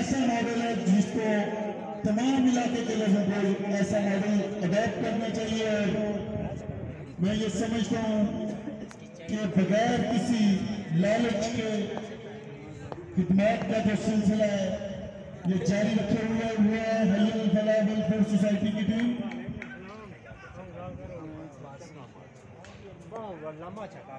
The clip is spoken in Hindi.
ऐसा मॉडल है जिसको तमाम इलाके के लोगों को ऐसा मॉडल अडॉप्ट करना चाहिए। और मैं ये समझता हूँ कि बगैर किसी लालच के खिदमत का जो सिलसिला है, ये जारी रखे हुए हुआ है हयल फला वेलफेयर सोसाइटी की टीम लंबा छक्का